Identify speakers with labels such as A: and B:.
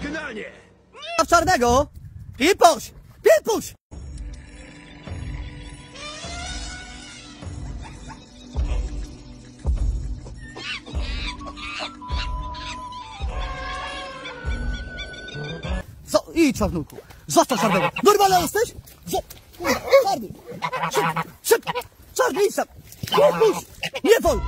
A: Sygnalnie!
B: w czarnego i puść! I! Co? Idź, czarnuchu. Zostaw czarnego. Normalny jesteś? Zo- Czarny. Szybko, szybko. Czarny, idź tam. Nie puść. Nie wol.